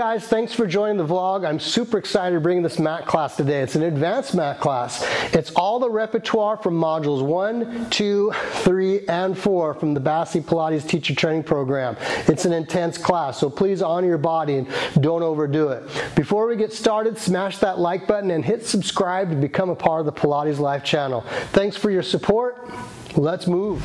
guys, thanks for joining the vlog. I'm super excited to bring this mat class today. It's an advanced mat class. It's all the repertoire from modules one, two, three, and four from the BASI Pilates teacher training program. It's an intense class, so please honor your body and don't overdo it. Before we get started, smash that like button and hit subscribe to become a part of the Pilates Life channel. Thanks for your support. Let's move.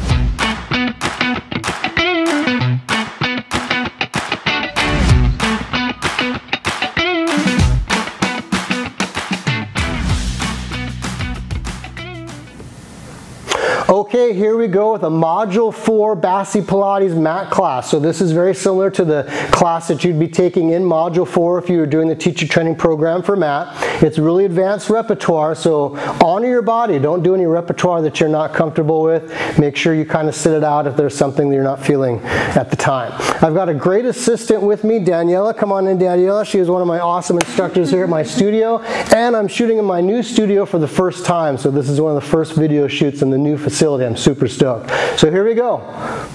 Okay, here we go with a Module 4 BASI Pilates mat class. So this is very similar to the class that you'd be taking in Module 4 if you were doing the teacher training program for mat. It's really advanced repertoire, so honor your body. Don't do any repertoire that you're not comfortable with. Make sure you kind of sit it out if there's something that you're not feeling at the time. I've got a great assistant with me, Daniela. Come on in, Daniela. She is one of my awesome instructors here at my studio, and I'm shooting in my new studio for the first time. So this is one of the first video shoots in the new facility facility. I'm super stoked. So here we go.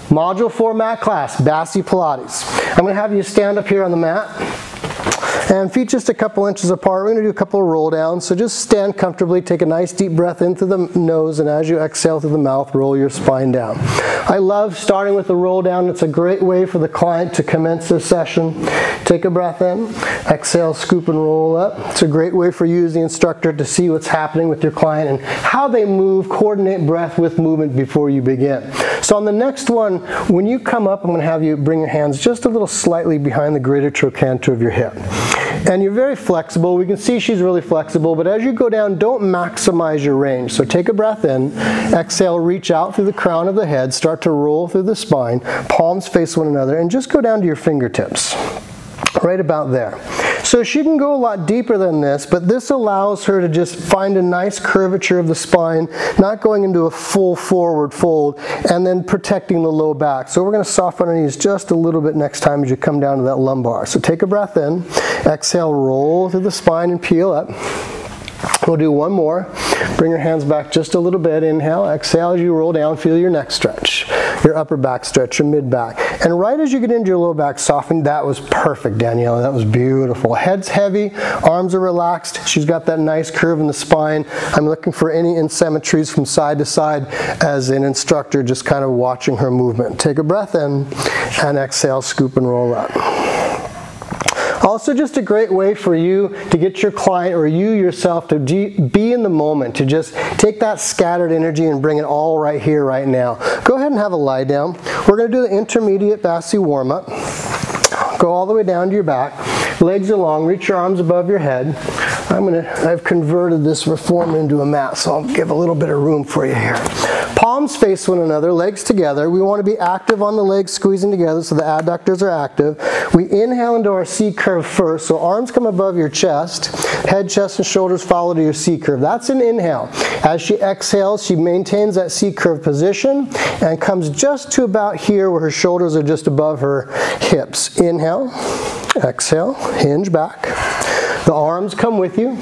Module 4 mat class, BASI Pilates. I'm going to have you stand up here on the mat. And feet just a couple inches apart. We're going to do a couple of roll downs. So just stand comfortably, take a nice deep breath into the nose, and as you exhale through the mouth, roll your spine down. I love starting with the roll down. It's a great way for the client to commence their session. Take a breath in, exhale, scoop and roll up. It's a great way for you as the instructor to see what's happening with your client and how they move, coordinate breath with movement before you begin. So on the next one, when you come up, I'm going to have you bring your hands just a little slightly behind the greater trochanter of your hip. And you're very flexible. We can see she's really flexible, but as you go down, don't maximize your range. So take a breath in, exhale, reach out through the crown of the head, start to roll through the spine, palms face one another, and just go down to your fingertips right about there. So she can go a lot deeper than this, but this allows her to just find a nice curvature of the spine, not going into a full forward fold, and then protecting the low back. So we're going to soften our knees just a little bit next time as you come down to that lumbar. So take a breath in, exhale, roll through the spine and peel up. We'll do one more. Bring your hands back just a little bit. Inhale, exhale as you roll down, feel your neck stretch, your upper back stretch, your mid back. And right as you get into your low back soften, that was perfect, Danielle. That was beautiful. Head's heavy, arms are relaxed. She's got that nice curve in the spine. I'm looking for any asymmetries from side to side as an instructor, just kind of watching her movement. Take a breath in and exhale, scoop and roll up. Also just a great way for you to get your client or you yourself to be in the moment, to just take that scattered energy and bring it all right here, right now. Go ahead and have a lie down. We're going to do the intermediate BASI warm-up. Go all the way down to your back. Legs along. Reach your arms above your head. I'm to, I've converted this reformer into a mat, so I'll give a little bit of room for you here. Palms face one another, legs together. We want to be active on the legs, squeezing together so the adductors are active. We inhale into our C curve first, so arms come above your chest, head, chest, and shoulders follow to your C curve. That's an inhale. As she exhales, she maintains that C curve position and comes just to about here where her shoulders are just above her hips. Inhale, exhale, hinge back. The arms come with you.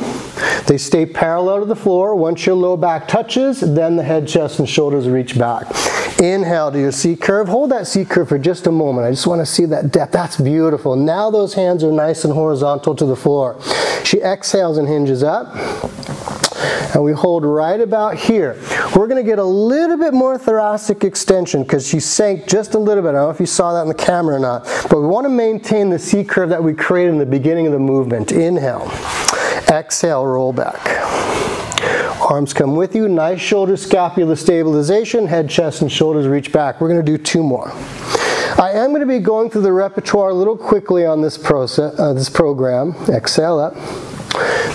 They stay parallel to the floor. Once your low back touches, then the head, chest, and shoulders reach back. Inhale to your C curve. Hold that C curve for just a moment. I just want to see that depth. That's beautiful. Now those hands are nice and horizontal to the floor. She exhales and hinges up and we hold right about here. We're going to get a little bit more thoracic extension because she sank just a little bit. I don't know if you saw that on the camera or not, but we want to maintain the C curve that we created in the beginning of the movement. Inhale, exhale, roll back. Arms come with you, nice shoulder scapula stabilization, head, chest, and shoulders reach back. We're going to do two more. I am going to be going through the repertoire a little quickly on this, process, uh, this program. Exhale up.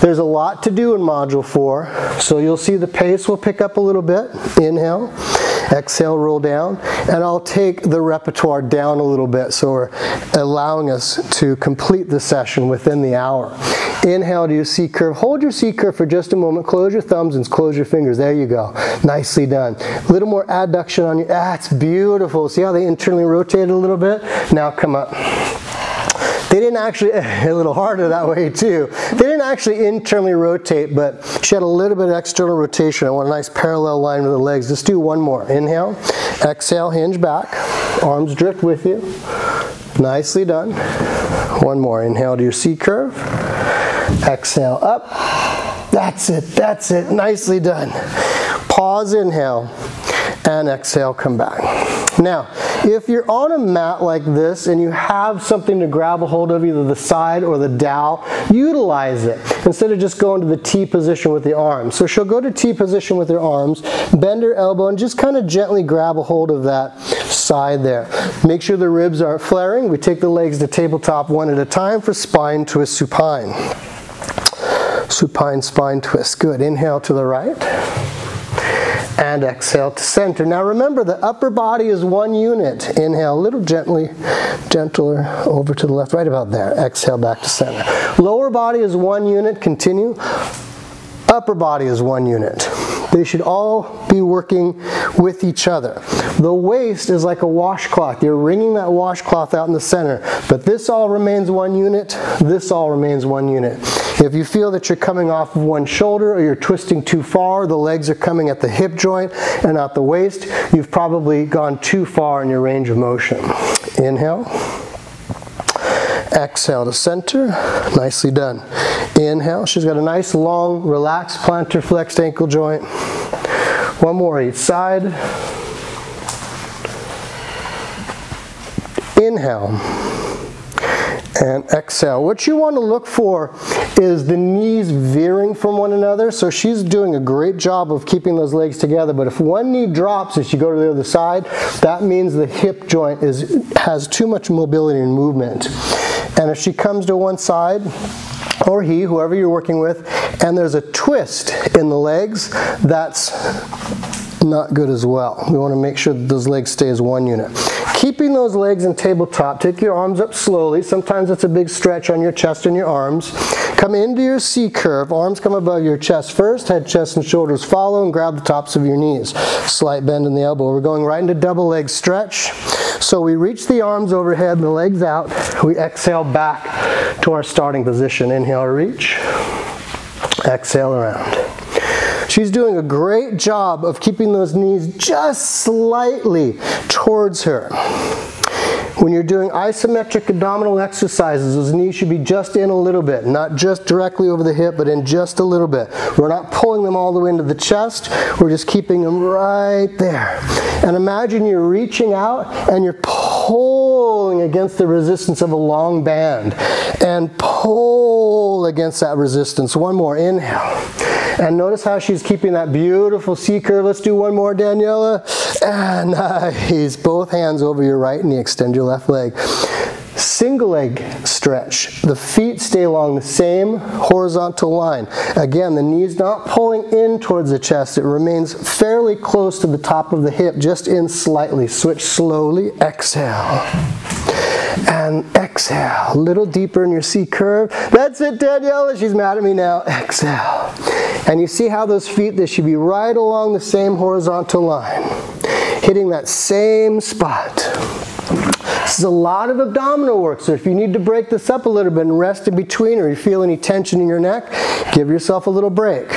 There's a lot to do in Module 4, so you'll see the pace will pick up a little bit. Inhale, exhale, roll down, and I'll take the repertoire down a little bit so we're allowing us to complete the session within the hour. Inhale to your C curve. Hold your C curve for just a moment. Close your thumbs and close your fingers. There you go. Nicely done. A little more adduction on your, ah, that's beautiful. See how they internally rotated a little bit? Now come up. They didn't actually, a little harder that way too. They didn't actually internally rotate, but she had a little bit of external rotation. I want a nice parallel line with the legs. Let's do one more. Inhale, exhale, hinge back. Arms drift with you. Nicely done. One more. Inhale to your C curve. Exhale up. That's it. That's it. Nicely done. Pause, inhale, and exhale, come back. Now, if you're on a mat like this and you have something to grab a hold of, either the side or the dowel, utilize it instead of just going to the T position with the arms. So she'll go to T position with her arms, bend her elbow, and just kind of gently grab a hold of that side there. Make sure the ribs aren't flaring. We take the legs to tabletop one at a time for spine twist supine. Supine spine twist. Good. Inhale to the right and exhale to center. Now remember, the upper body is one unit. Inhale a little gently, gentler over to the left, right about there. Exhale back to center. Lower body is one unit. Continue. Upper body is one unit. They should all be working with each other. The waist is like a washcloth. You're wringing that washcloth out in the center. But this all remains one unit. This all remains one unit. If you feel that you're coming off of one shoulder or you're twisting too far, the legs are coming at the hip joint and not the waist, you've probably gone too far in your range of motion. Inhale. Exhale to center. Nicely done. Inhale. She's got a nice, long, relaxed plantar flexed ankle joint. One more each side. Inhale and exhale. What you want to look for is the knees veering from one another. So she's doing a great job of keeping those legs together. But if one knee drops as you go to the other side, that means the hip joint is, has too much mobility and movement. And if she comes to one side, or he, whoever you're working with, and there's a twist in the legs, that's not good as well. We want to make sure that those legs stay as one unit. Keeping those legs in tabletop, take your arms up slowly. Sometimes it's a big stretch on your chest and your arms. Come into your C curve. Arms come above your chest first. Head, chest, and shoulders follow and grab the tops of your knees. Slight bend in the elbow. We're going right into double leg stretch. So we reach the arms overhead, the legs out. We exhale back to our starting position. Inhale, reach. Exhale around. She's doing a great job of keeping those knees just slightly towards her. When you're doing isometric abdominal exercises, those knees should be just in a little bit, not just directly over the hip, but in just a little bit. We're not pulling them all the way into the chest, we're just keeping them right there. And imagine you're reaching out and you're pulling against the resistance of a long band. And pull against that resistance. One more, inhale. And notice how she's keeping that beautiful C curve. Let's do one more, Daniela. And nice. Both hands over your right knee. Extend your left leg. Single leg stretch. The feet stay along the same horizontal line. Again, the knee's not pulling in towards the chest. It remains fairly close to the top of the hip, just in slightly. Switch slowly. Exhale and exhale. A little deeper in your C curve. That's it, Daniela. She's mad at me now. Exhale. And you see how those feet, they should be right along the same horizontal line, hitting that same spot. This is a lot of abdominal work, so if you need to break this up a little bit and rest in between or you feel any tension in your neck, give yourself a little break.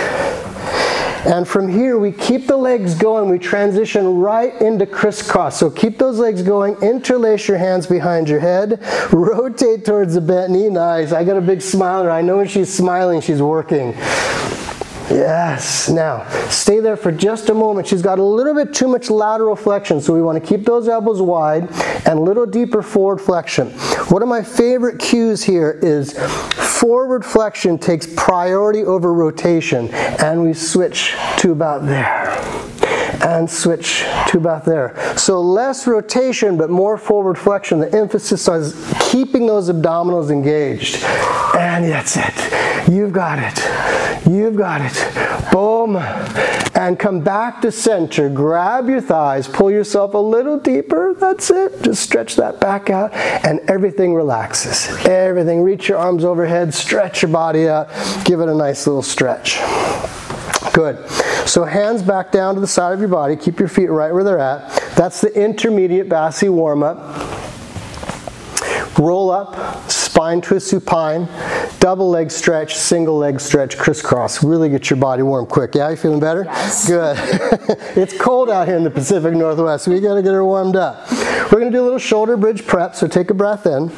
And from here, we keep the legs going. We transition right into crisscross. So keep those legs going. Interlace your hands behind your head. Rotate towards the bent knee. Nice. I got a big smile. I know when she's smiling, she's working. Yes. Now, stay there for just a moment. She's got a little bit too much lateral flexion, so we want to keep those elbows wide and a little deeper forward flexion. One of my favorite cues here is forward flexion takes priority over rotation, and we switch to about there and switch to about there. So less rotation, but more forward flexion. The emphasis is keeping those abdominals engaged. And that's it. You've got it. You've got it. Boom. And come back to center. Grab your thighs. Pull yourself a little deeper. That's it. Just stretch that back out and everything relaxes. Everything. Reach your arms overhead. Stretch your body out. Give it a nice little stretch. Good. So hands back down to the side of your body. Keep your feet right where they're at. That's the intermediate BASI warm-up. Roll up, spine twist supine, double leg stretch, single leg stretch, crisscross. Really get your body warm quick. Yeah, you feeling better? Yes. Good. it's cold out here in the Pacific Northwest, so we gotta get her warmed up. We're gonna do a little shoulder bridge prep, so take a breath in.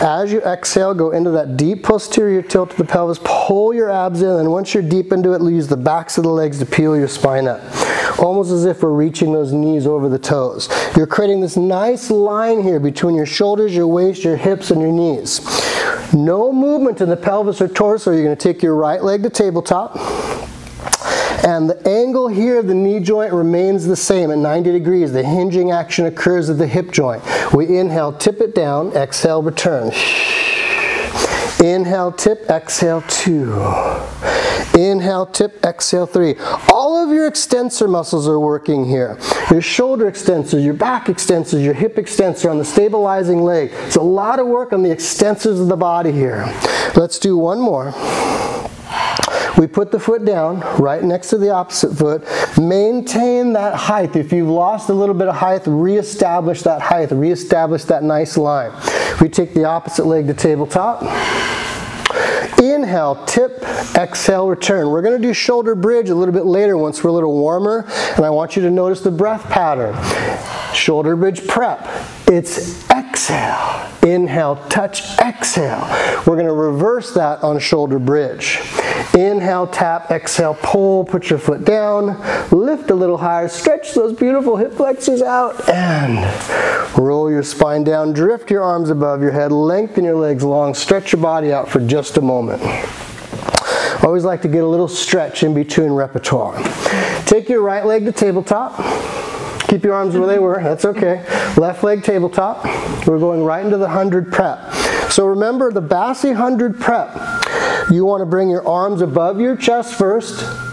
As you exhale, go into that deep posterior tilt of the pelvis, pull your abs in, and once you're deep into it, use the backs of the legs to peel your spine up. Almost as if we're reaching those knees over the toes. You're creating this nice line here between your shoulders, your waist, your hips, and your knees. No movement in the pelvis or torso. You're going to take your right leg to tabletop. And the angle here of the knee joint remains the same at 90 degrees. The hinging action occurs at the hip joint. We inhale, tip it down, exhale, return. Inhale, tip, exhale, two. Inhale, tip, exhale, three. All of your extensor muscles are working here. Your shoulder extensors, your back extensors, your hip extensor on the stabilizing leg. It's a lot of work on the extensors of the body here. Let's do one more. We put the foot down right next to the opposite foot. Maintain that height. If you've lost a little bit of height, reestablish that height. Reestablish that nice line. We take the opposite leg to tabletop. Inhale, tip, exhale, return. We're going to do shoulder bridge a little bit later once we're a little warmer, and I want you to notice the breath pattern. Shoulder bridge prep. It's exhale. Inhale, touch, exhale. We're going to reverse that on shoulder bridge. Inhale, tap, exhale, pull, put your foot down, lift a little higher, stretch those beautiful hip flexors out, and roll your spine down, drift your arms above your head, lengthen your legs long, stretch your body out for just a moment. Always like to get a little stretch in between repertoire. Take your right leg to tabletop. Keep your arms where they were, that's okay. Left leg tabletop. We're going right into the 100 prep. So remember the BASI 100 prep. You want to bring your arms above your chest first.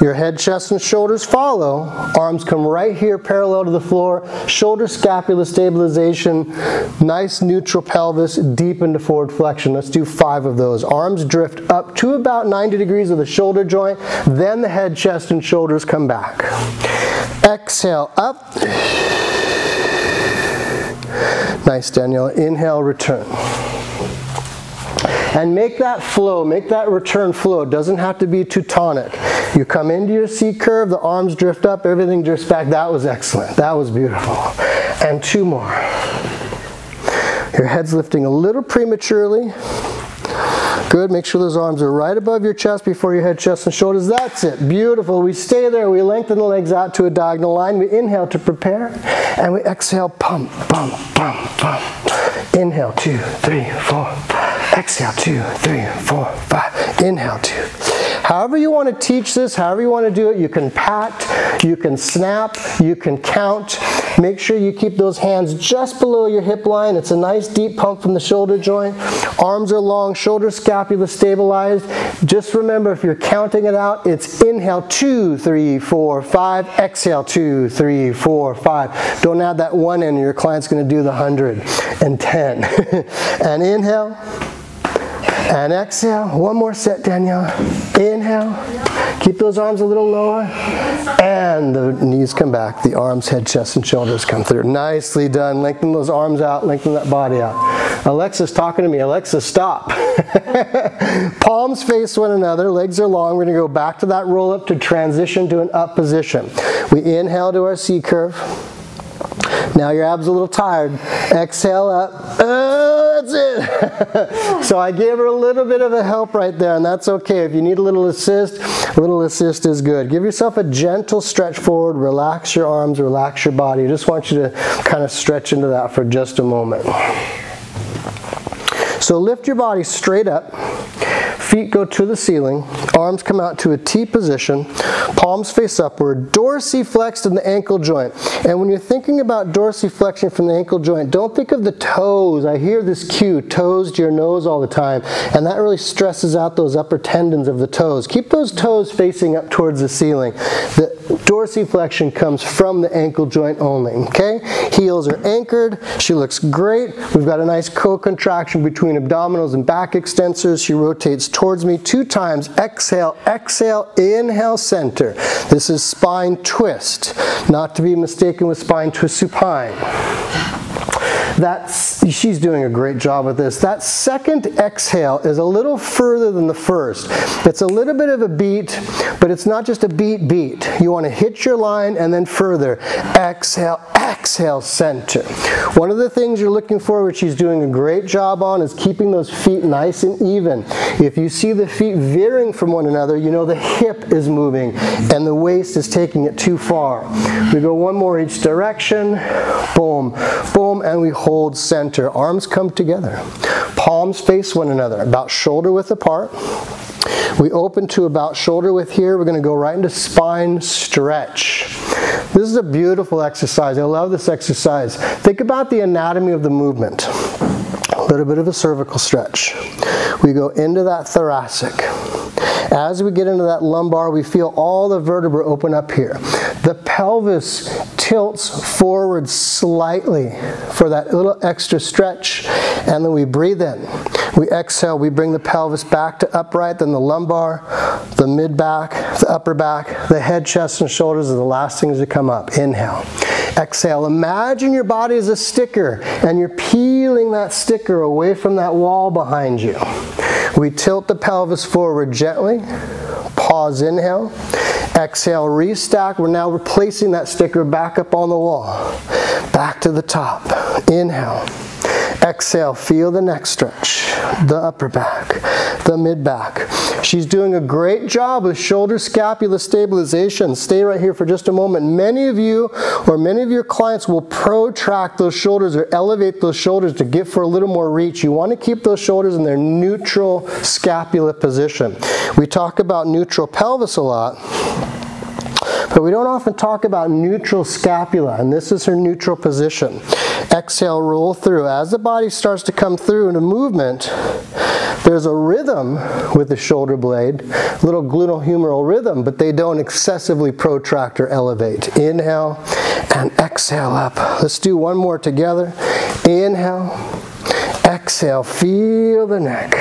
Your head, chest, and shoulders follow. Arms come right here parallel to the floor. Shoulder scapula stabilization. Nice neutral pelvis, deep into forward flexion. Let's do five of those. Arms drift up to about 90 degrees of the shoulder joint. Then the head, chest, and shoulders come back. Exhale up. Nice, Danielle. Inhale, return. And make that flow, make that return flow. It doesn't have to be Teutonic. You come into your C curve, the arms drift up, everything drifts back. That was excellent. That was beautiful. And two more. Your head's lifting a little prematurely. Good, make sure those arms are right above your chest before your head, chest, and shoulders. That's it, beautiful. We stay there, we lengthen the legs out to a diagonal line. We inhale to prepare, and we exhale, pump, pump, pump, pump. Inhale, two, three, four. Exhale, two, three, four, five. Inhale, two. However you want to teach this, however you want to do it, you can pat, you can snap, you can count. Make sure you keep those hands just below your hip line. It's a nice deep pump from the shoulder joint. Arms are long, shoulder scapula stabilized. Just remember, if you're counting it out, it's inhale, two, three, four, five. Exhale, two, three, four, five. Don't add that one in, your client's going to do the 110. and inhale. And exhale. One more set, Danielle. Inhale. Keep those arms a little lower. And the knees come back. The arms, head, chest, and shoulders come through. Nicely done. Lengthen those arms out. Lengthen that body out. Alexa's talking to me. Alexa, stop. Palms face one another. Legs are long. We're going to go back to that roll up to transition to an up position. We inhale to our C curve. Now your abs a little tired. Exhale up. That's it. so I gave her a little bit of a help right there, and that's okay. If you need a little assist, a little assist is good. Give yourself a gentle stretch forward. Relax your arms, relax your body. I just want you to kind of stretch into that for just a moment. So lift your body straight up. Feet go to the ceiling, arms come out to a T position, palms face upward, dorsiflexed in the ankle joint. And when you're thinking about dorsiflexion from the ankle joint, don't think of the toes. I hear this cue, toes to your nose all the time, and that really stresses out those upper tendons of the toes. Keep those toes facing up towards the ceiling. The dorsiflexion comes from the ankle joint only, okay? Heels are anchored. She looks great. We've got a nice co-contraction between abdominals and back extensors. She rotates towards me two times. Exhale, exhale, inhale, center. This is spine twist, not to be mistaken with spine twist supine. That's, she's doing a great job with this. That second exhale is a little further than the first. It's a little bit of a beat, but it's not just a beat beat. You want to hit your line and then further. Exhale, exhale, center. One of the things you're looking for, which she's doing a great job on, is keeping those feet nice and even. If you see the feet veering from one another, you know the hip is moving and the waist is taking it too far. We go one more each direction, boom, boom, and we hold center. Arms come together. Palms face one another, about shoulder width apart. We open to about shoulder width here. We're going to go right into spine stretch. This is a beautiful exercise. I love this exercise. Think about the anatomy of the movement. A little bit of a cervical stretch. We go into that thoracic. As we get into that lumbar, we feel all the vertebrae open up here. The pelvis tilts forward slightly for that little extra stretch, and then we breathe in. We exhale, we bring the pelvis back to upright, then the lumbar, the mid back, the upper back, the head, chest, and shoulders are the last things to come up. Inhale. Exhale. Imagine your body is a sticker and you're peeling that sticker away from that wall behind you. We tilt the pelvis forward gently. Pause, inhale. Exhale, restack. We're now replacing that sticker back up on the wall. Back to the top. Inhale. Exhale, feel the neck stretch, the upper back, the mid back. She's doing a great job with shoulder scapula stabilization. Stay right here for just a moment. Many of you or many of your clients will protract those shoulders or elevate those shoulders to get for a little more reach. You want to keep those shoulders in their neutral scapula position. We talk about neutral pelvis a lot. But we don't often talk about neutral scapula, and this is her neutral position. Exhale, roll through. As the body starts to come through in a movement, there's a rhythm with the shoulder blade, little gluteal rhythm, but they don't excessively protract or elevate. Inhale and exhale up. Let's do one more together. Inhale, exhale, feel the neck.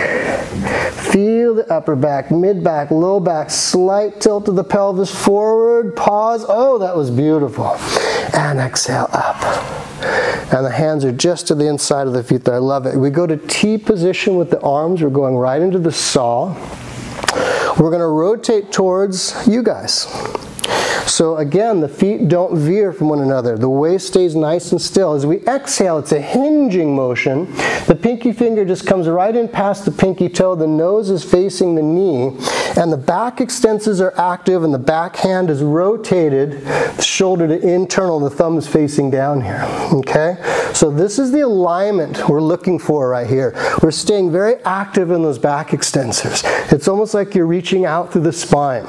Feel the upper back, mid back, low back, slight tilt of the pelvis forward, pause. Oh, that was beautiful. And exhale up. And the hands are just to the inside of the feet. I love it. We go to T position with the arms. We're going right into the saw. We're going to rotate towards you guys. So again, the feet don't veer from one another. The waist stays nice and still. As we exhale, it's a hinging motion. The pinky finger just comes right in past the pinky toe. The nose is facing the knee. And the back extensors are active and the back hand is rotated, shoulder to internal, the thumb is facing down here. Okay? So this is the alignment we're looking for right here. We're staying very active in those back extensors. It's almost like you're reaching out through the spine.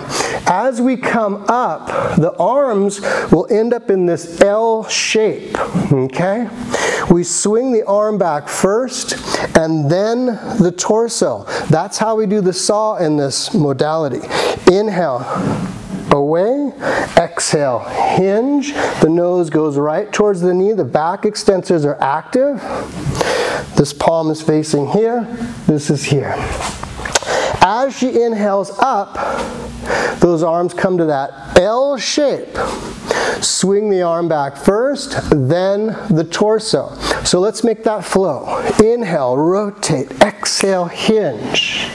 As we come up, the arms will end up in this L shape. Okay? We swing the arm back first and then the torso. That's how we do the saw in this modality. Inhale away, exhale, hinge. The nose goes right towards the knee. The back extensors are active. This palm is facing here. This is here. As she inhales up, those arms come to that L shape. Swing the arm back first, then the torso. So let's make that flow. Inhale, rotate, exhale, hinge.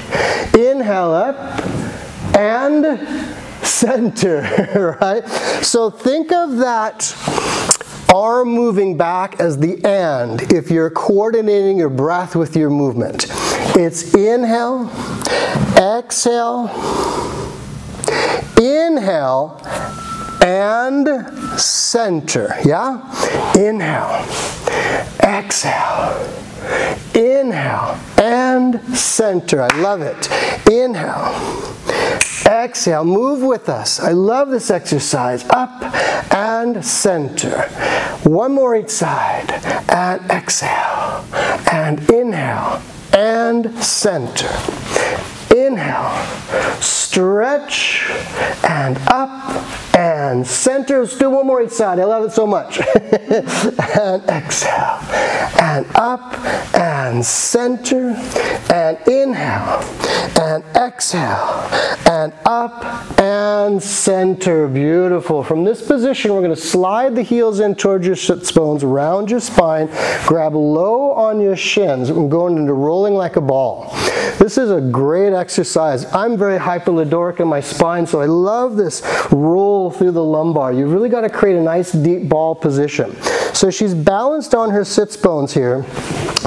Inhale up and center, right? So think of that arm moving back as the and if you're coordinating your breath with your movement. It's inhale, exhale, inhale, and center. Yeah? Inhale, exhale, inhale, and center. I love it. Inhale, exhale. Move with us. I love this exercise. Up and center. One more each side. And exhale. And inhale. And center. Inhale, stretch, and up, and center. Let's do one more each side. I love it so much. and exhale, and up, and center, and inhale, and exhale, and up, and center. Beautiful. From this position, we're going to slide the heels in towards your sits bones, round your spine, grab low on your shins, and going into rolling like a ball. This is a great exercise. I'm very hyperlordotic in my spine, so I love this roll through the lumbar. You've really got to create a nice deep ball position. So she's balanced on her sits bones here.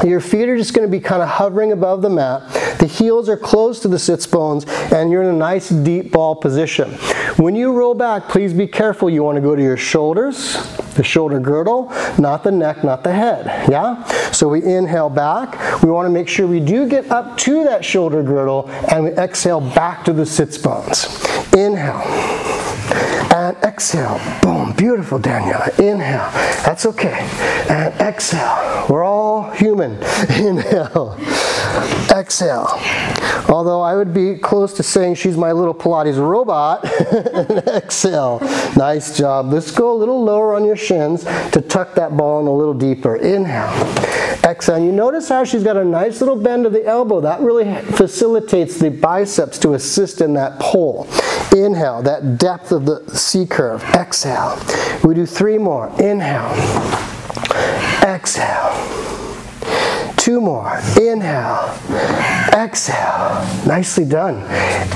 Your feet are just going to be kind of hovering above the mat. The heels are close to the sits bones, and you're in a nice deep ball position. When you roll back, please be careful. You want to go to your shoulders, the shoulder girdle, not the neck, not the head. Yeah? So we inhale back. We want to make sure we do get up to that shoulder girdle, and we exhale back to the sits bones. Inhale and exhale. Boom, beautiful, Daniela. Inhale, that's okay. And exhale. We're all human. Inhale, exhale. Although I would be close to saying she's my little Pilates robot. exhale. Nice job. Let's go a little lower on your shins to tuck that ball in a little deeper. Inhale. Exhale. And you notice how she's got a nice little bend of the elbow. That really facilitates the biceps to assist in that pull. Inhale, that depth of the C curve. Exhale. We do three more. Inhale. Exhale. Two more. Inhale. Exhale. Nicely done.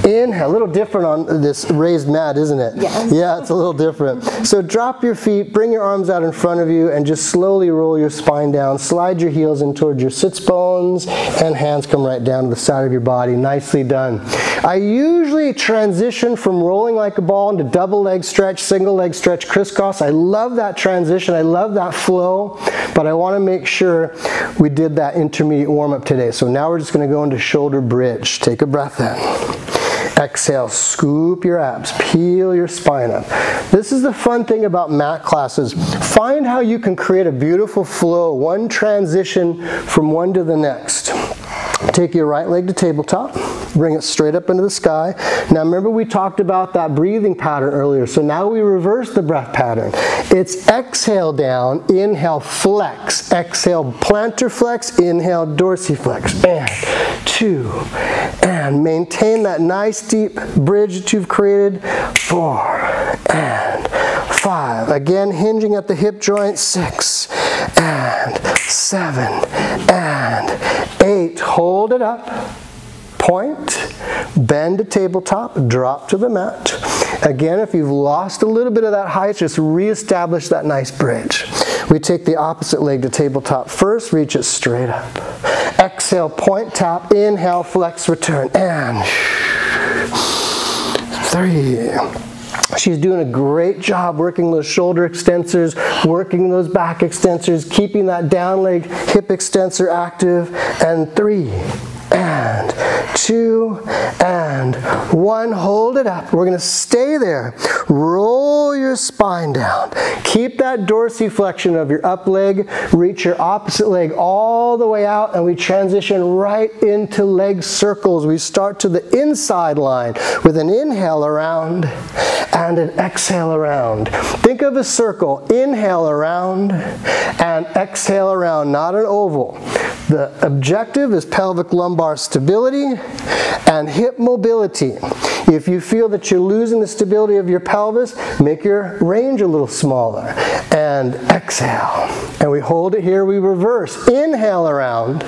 Inhale. A little different on this raised mat, isn't it? Yes. Yeah, it's a little different. So drop your feet, bring your arms out in front of you, and just slowly roll your spine down. Slide your heels in towards your sits bones, and hands come right down to the side of your body. Nicely done. I usually transition from rolling like a ball into double leg stretch, single leg stretch, crisscross. I love that transition. I love that flow, but I want to make sure we did that intermediate warm up today. So now we're just going to go into shoulder bridge. Take a breath in. Exhale, scoop your abs, peel your spine up. This is the fun thing about mat classes. Find how you can create a beautiful flow, one transition from one to the next. Take your right leg to tabletop, bring it straight up into the sky. Now remember we talked about that breathing pattern earlier, so now we reverse the breath pattern. It's exhale down, inhale flex, exhale plantar flex, inhale dorsiflex, and two, and maintain that nice deep bridge that you've created, four, and five. Again, hinging at the hip joint, six, and seven, and eight. Hold it up. Point, bend to tabletop, drop to the mat. Again, if you've lost a little bit of that height, just reestablish that nice bridge. We take the opposite leg to tabletop first, reach it straight up. Exhale, point, tap, inhale, flex, return, and three. She's doing a great job working those shoulder extensors, working those back extensors, keeping that down leg hip extensor active. And three, two, and one. Hold it up. We're going to stay there. Roll your spine down. Keep that dorsiflexion of your up leg. Reach your opposite leg all the way out, and we transition right into leg circles. We start to the inside line with an inhale around and an exhale around. Think of a circle. Inhale around and exhale around, not an oval. The objective is pelvic lumbar stability and hip mobility. If you feel that you're losing the stability of your pelvis, make your range a little smaller. And exhale. And we hold it here, we reverse. Inhale around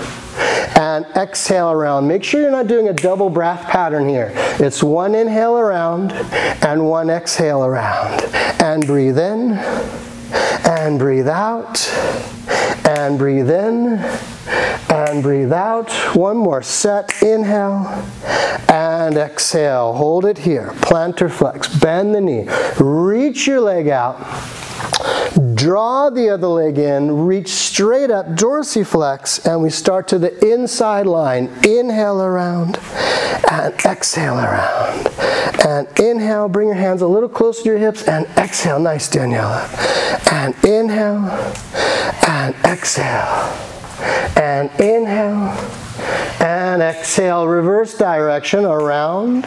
and exhale around. Make sure you're not doing a double breath pattern here. It's one inhale around and one exhale around. And breathe in and breathe out and breathe in and breathe out. One more set. Inhale and exhale. Hold it here. Plantar flex. Bend the knee. Reach your leg out. Draw the other leg in, reach straight up, dorsiflex, and we start to the inside line. Inhale around and exhale around. And inhale, bring your hands a little closer to your hips, and exhale. Nice, Daniela. And inhale and exhale. And inhale and exhale. Reverse direction around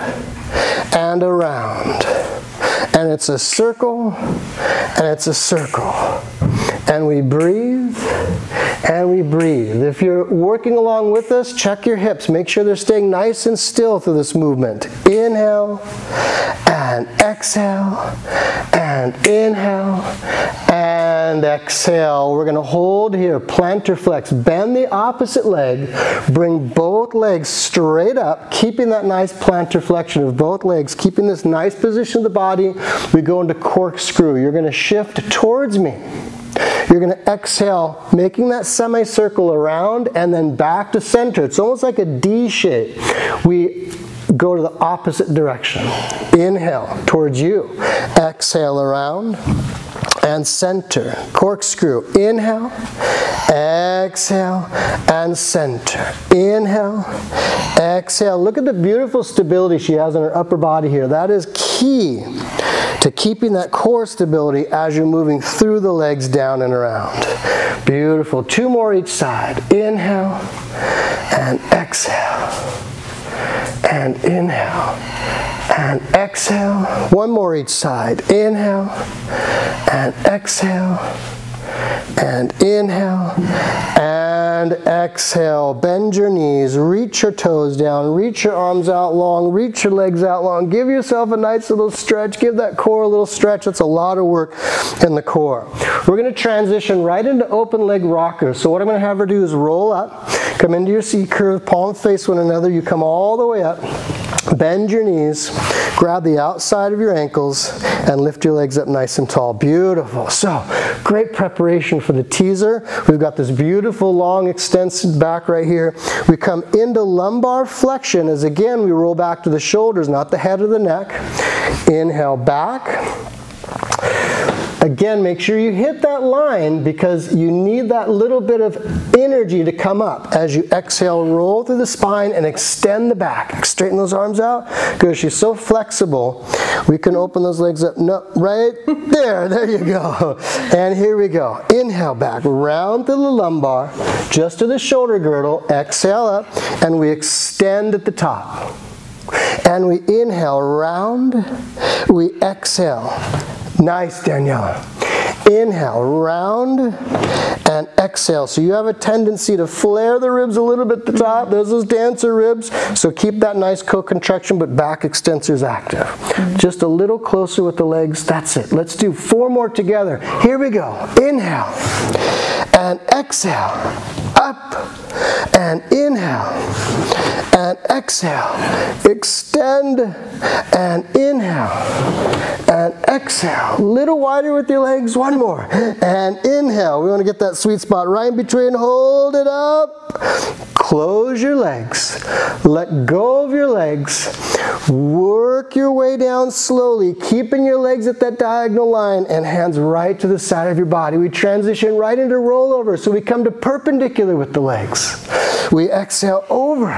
and around and it's a circle, and it's a circle. And we breathe, and we breathe. If you're working along with us, check your hips. Make sure they're staying nice and still through this movement. Inhale, and exhale, and inhale, and exhale. We're going to hold here, plantar flex. Bend the opposite leg, bring both legs straight up, keeping that nice plantar flexion of both legs, keeping this nice position of the body. We go into corkscrew. You're going to shift towards me. You're going to exhale, making that semicircle around and then back to center. It's almost like a D shape. We go to the opposite direction. Inhale towards you. Exhale around and center. Corkscrew. Inhale, exhale, and center. Inhale, exhale. Look at the beautiful stability she has in her upper body here. That is key to keeping that core stability as you're moving through the legs down and around. Beautiful. Two more each side. Inhale and exhale. And inhale and exhale. One more each side. Inhale and exhale and inhale and exhale. Bend your knees, reach your toes down, reach your arms out long, reach your legs out long. Give yourself a nice little stretch. Give that core a little stretch. That's a lot of work in the core. We're going to transition right into open leg rockers. So what I'm going to have her do is roll up, come into your C curve, palm face one another. You come all the way up. Bend your knees, grab the outside of your ankles, and lift your legs up nice and tall. Beautiful. So, great preparation for the teaser. We've got this beautiful long extended back right here. We come into lumbar flexion as again we roll back to the shoulders, not the head of the neck. Inhale back. Again, make sure you hit that line because you need that little bit of energy to come up. As you exhale, roll through the spine and extend the back. Straighten those arms out. Good. She's so flexible. We can open those legs up. No, right there. There you go. And here we go. Inhale back. Round through the lumbar, just to the shoulder girdle. Exhale up, and we extend at the top. And we inhale round, we exhale Nice, Daniela. Inhale, round, and exhale. So you have a tendency to flare the ribs a little bit at the top. Those those dancer ribs. So keep that nice co-contraction, but back extensors active. Just a little closer with the legs. That's it. Let's do four more together. Here we go. Inhale, and exhale. Up, and inhale, and exhale. Extend, and inhale and exhale. Little wider with your legs, one more. And inhale. We want to get that sweet spot right in between. Hold it up. Close your legs. Let go of your legs. Work your way down slowly, keeping your legs at that diagonal line and hands right to the side of your body. We transition right into rollover, so we come to perpendicular with the legs. We exhale over.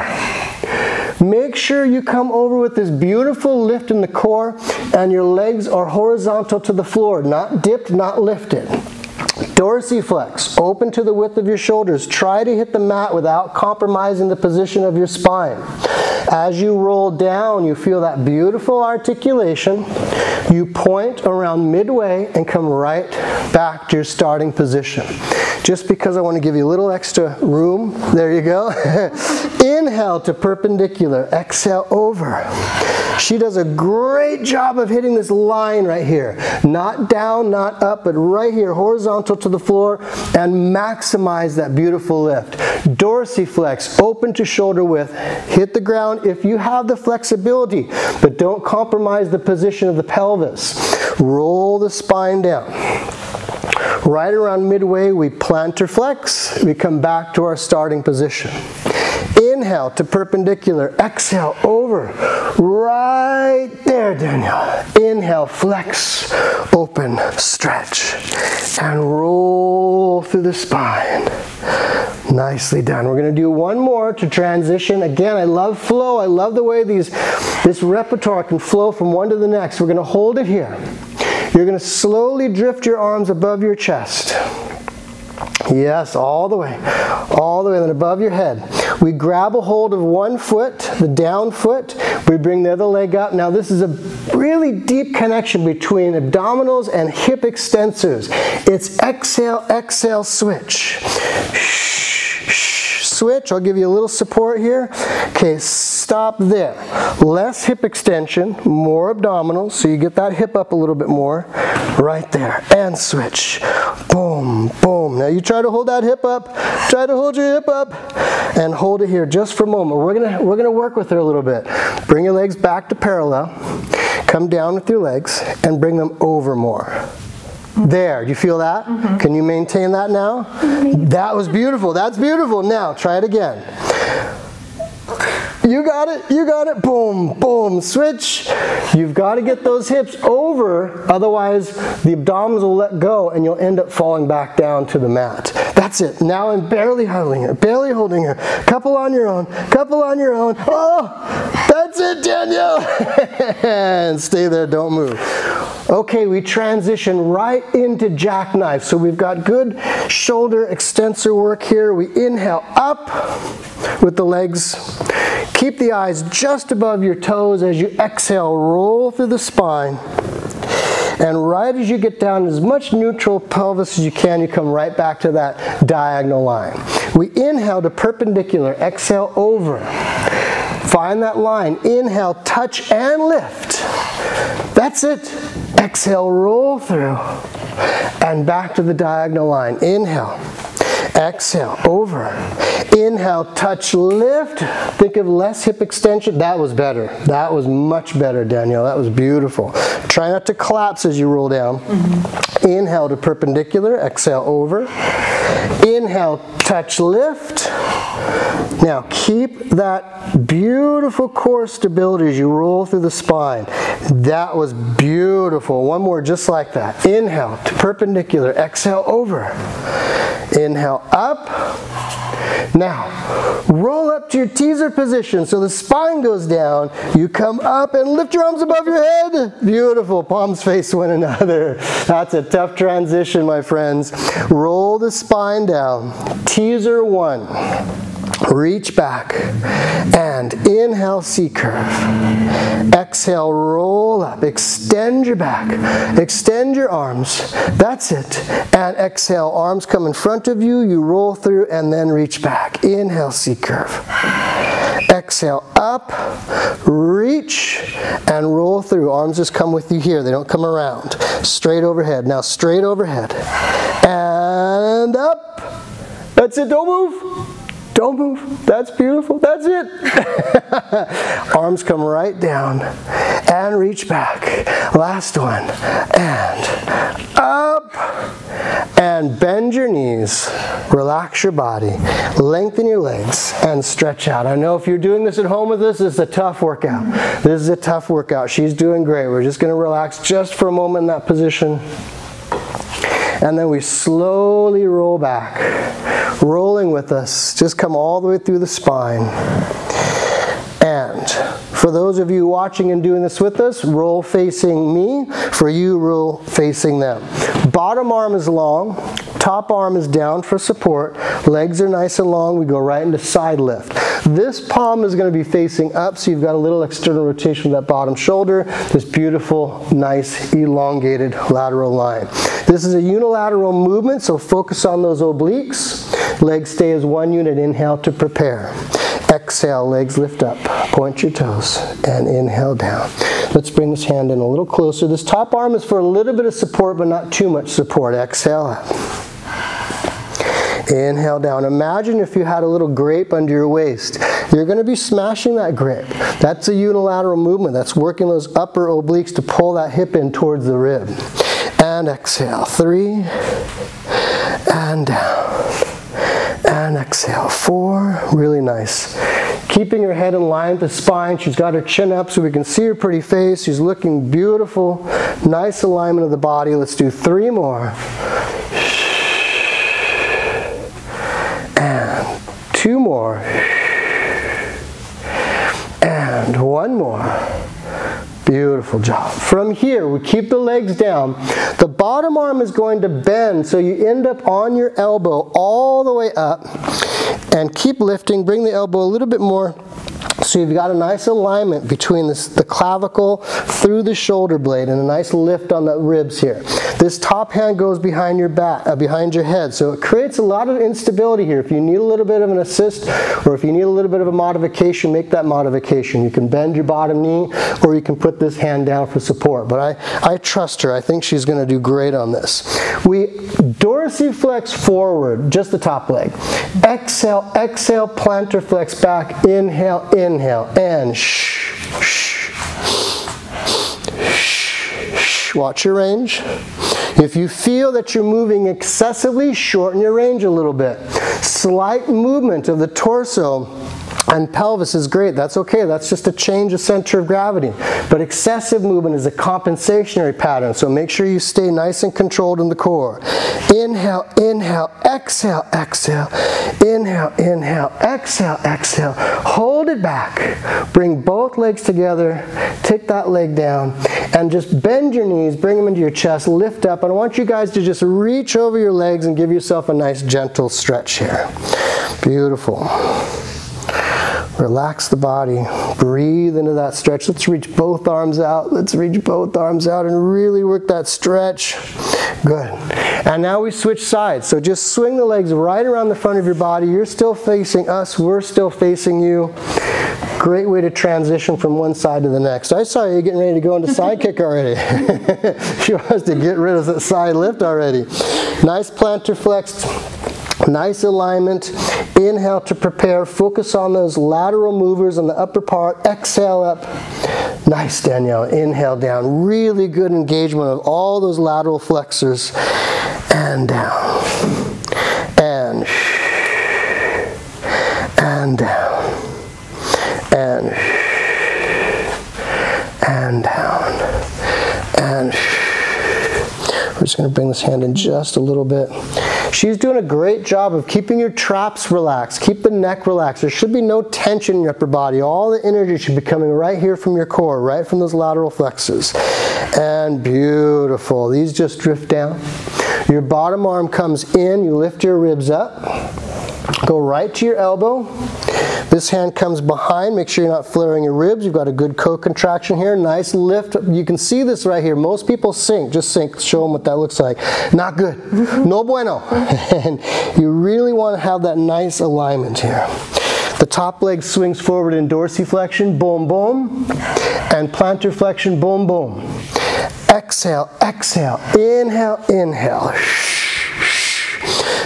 Make sure you come over with this beautiful lift in the core and your legs are horizontal to the floor, not dipped, not lifted. Dorsiflex, open to the width of your shoulders. Try to hit the mat without compromising the position of your spine. As you roll down, you feel that beautiful articulation. You point around midway and come right back to your starting position. Just because I want to give you a little extra room, there you go. Inhale to perpendicular, exhale over. She does a great job of hitting this line right here. Not down, not up, but right here, horizontal to the floor, and maximize that beautiful lift. Dorsiflex, open to shoulder width, hit the ground if you have the flexibility, but don't compromise the position of the pelvis. Roll the spine down. Right around midway, we plantar flex. We come back to our starting position. Inhale to perpendicular. Exhale over. Right there, Daniel. Inhale, flex, open, stretch, and roll through the spine. Nicely done. We're going to do one more to transition. Again, I love flow. I love the way these this repertoire can flow from one to the next. We're going to hold it here. You're going to slowly drift your arms above your chest. Yes, all the way, all the way, then above your head. We grab a hold of one foot, the down foot. We bring the other leg up. Now, this is a really deep connection between abdominals and hip extensors. It's exhale, exhale, switch. Switch. I'll give you a little support here. Okay, stop there. Less hip extension, more abdominals, so you get that hip up a little bit more. Right there, and switch. Boom, boom. Now you try to hold that hip up. Try to hold your hip up, and hold it here just for a moment. We're gonna we're gonna work with her a little bit. Bring your legs back to parallel. Come down with your legs and bring them over more. There, do you feel that? Mm -hmm. Can you maintain that now? That was beautiful. That's beautiful. Now, try it again. You got it, you got it, boom, boom, switch. You've got to get those hips over, otherwise the abdominals will let go and you'll end up falling back down to the mat. That's it. Now I'm barely holding her, barely holding her. Couple on your own, couple on your own. Oh, that's it, Danielle. and stay there, don't move. Okay, we transition right into jackknife. So we've got good shoulder extensor work here. We inhale up with the legs Keep the eyes just above your toes as you exhale, roll through the spine. And right as you get down as much neutral pelvis as you can, you come right back to that diagonal line. We inhale to perpendicular, exhale over. Find that line. Inhale, touch and lift. That's it. Exhale, roll through. And back to the diagonal line. Inhale. Exhale, over. Inhale, touch, lift. Think of less hip extension. That was better. That was much better, Danielle. That was beautiful. Try not to collapse as you roll down. Mm -hmm. Inhale to perpendicular. Exhale, over. Inhale, touch, lift. Now keep that beautiful core stability as you roll through the spine. That was beautiful. One more just like that. Inhale to perpendicular. Exhale, over. Inhale up. Now, roll up to your teaser position so the spine goes down. You come up and lift your arms above your head. Beautiful. Palms face one another. That's a tough transition, my friends. Roll the spine down. Teaser one. Reach back and inhale C curve. Exhale, roll up. Extend your back. Extend your arms. That's it. And exhale, arms come in front of you. You roll through and then reach back. Inhale, C curve. Exhale, up, reach, and roll through. Arms just come with you here. They don't come around. Straight overhead. Now straight overhead. And up. That's it. Don't move. Don't move. That's beautiful. That's it. Arms come right down and reach back. Last one. And up. And bend your knees. Relax your body. Lengthen your legs and stretch out. I know if you're doing this at home with us, this is a tough workout. This is a tough workout. She's doing great. We're just going to relax just for a moment in that position. And then we slowly roll back, rolling with us. Just come all the way through the spine. For those of you watching and doing this with us, roll facing me. For you, roll facing them. Bottom arm is long, top arm is down for support, legs are nice and long, we go right into side lift. This palm is going to be facing up, so you've got a little external rotation of that bottom shoulder, this beautiful, nice, elongated lateral line. This is a unilateral movement, so focus on those obliques. Legs stay as one unit, inhale to prepare. Exhale, legs lift up, point your toes, and inhale down. Let's bring this hand in a little closer. This top arm is for a little bit of support, but not too much support. Exhale up. Inhale down. Imagine if you had a little grape under your waist. You're going to be smashing that grape. That's a unilateral movement. That's working those upper obliques to pull that hip in towards the rib. And exhale. Three. And down. And exhale. Four. Really nice. Keeping her head in line with the spine. She's got her chin up so we can see her pretty face. She's looking beautiful. Nice alignment of the body. Let's do three more. And two more. And one more. Beautiful job. From here, we keep the legs down. The bottom arm is going to bend, so you end up on your elbow all the way up. And keep lifting. Bring the elbow a little bit more So you've got a nice alignment between this, the clavicle through the shoulder blade and a nice lift on the ribs here. This top hand goes behind your back, uh, behind your head. So it creates a lot of instability here. If you need a little bit of an assist or if you need a little bit of a modification, make that modification. You can bend your bottom knee or you can put this hand down for support. But I, I trust her. I think she's going to do great on this. We dorsiflex forward, just the top leg. Exhale, exhale, plantar flex back. Inhale, inhale, and shh, shh, shh. shh. Watch your range. If you feel that you're moving excessively, shorten your range a little bit. Slight movement of the torso and pelvis is great. That's okay. That's just a change of center of gravity. But excessive movement is a compensationary pattern. So make sure you stay nice and controlled in the core. Inhale, inhale, exhale, exhale. Inhale, inhale, exhale, exhale. Hold it back. Bring both legs together. Take that leg down and just bend your knees. Bring them into your chest. Lift up. And I want you guys to just reach over your legs and give yourself a nice gentle stretch here. Beautiful. Relax the body. Breathe into that stretch. Let's reach both arms out. Let's reach both arms out and really work that stretch. Good. And now we switch sides. So just swing the legs right around the front of your body. You're still facing us. We're still facing you. Great way to transition from one side to the next. I saw you getting ready to go into side kick already. she wants to get rid of that side lift already. Nice plantar flexed Nice alignment. Inhale to prepare. Focus on those lateral movers on the upper part. Exhale up. Nice, Danielle. Inhale down. Really good engagement of all those lateral flexors. And down. And and down. And and down. And we're just going to bring this hand in just a little bit. She's doing a great job of keeping your traps relaxed, keep the neck relaxed. There should be no tension in your upper body. All the energy should be coming right here from your core, right from those lateral flexes. And beautiful. These just drift down. Your bottom arm comes in, you lift your ribs up. Go right to your elbow. This hand comes behind. Make sure you're not flaring your ribs. You've got a good co-contraction here. Nice lift. You can see this right here. Most people sink. Just sink. Show them what that looks like. Not good. No bueno. and you really want to have that nice alignment here. The top leg swings forward in dorsiflexion, boom, boom, and plantar flexion, boom, boom. Exhale, exhale, inhale, inhale.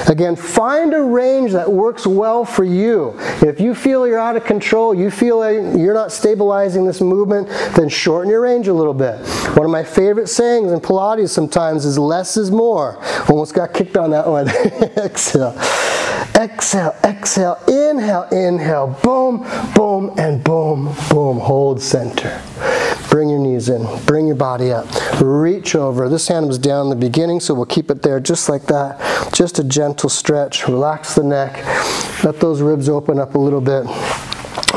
Again, find a range that works well for you. If you feel you're out of control, you feel you're not stabilizing this movement, then shorten your range a little bit. One of my favorite sayings in Pilates sometimes is less is more. Almost got kicked on that one. Exhale. Exhale, exhale, inhale, inhale, boom, boom, and boom, boom. Hold center. Bring your knees in, bring your body up, reach over. This hand was down in the beginning, so we'll keep it there just like that. Just a gentle stretch, relax the neck, let those ribs open up a little bit.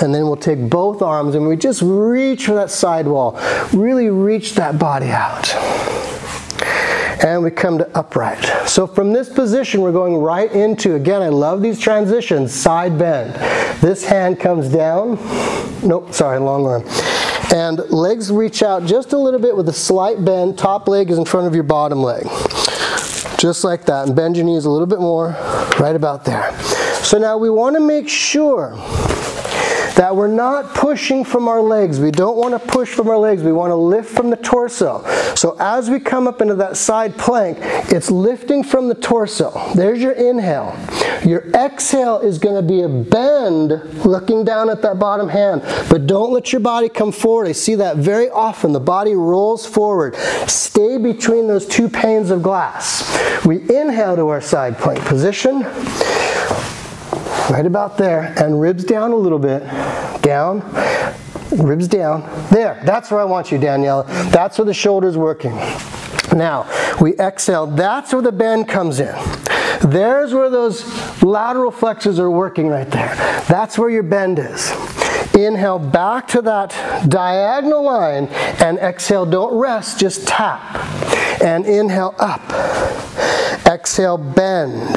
And then we'll take both arms and we just reach for that sidewall. Really reach that body out and we come to upright. So from this position, we're going right into, again, I love these transitions, side bend. This hand comes down, nope, sorry, long arm. And legs reach out just a little bit with a slight bend. Top leg is in front of your bottom leg. Just like that. And bend your knees a little bit more, right about there. So now we want to make sure that we're not pushing from our legs. We don't want to push from our legs. We want to lift from the torso. So as we come up into that side plank, it's lifting from the torso. There's your inhale. Your exhale is going to be a bend looking down at that bottom hand. But don't let your body come forward. I see that very often. The body rolls forward. Stay between those two panes of glass. We inhale to our side plank position right about there, and ribs down a little bit, down, ribs down. There, that's where I want you, Danielle. That's where the shoulder's working. Now, we exhale, that's where the bend comes in. There's where those lateral flexors are working right there. That's where your bend is. Inhale back to that diagonal line and exhale, don't rest, just tap. And inhale up. Exhale, bend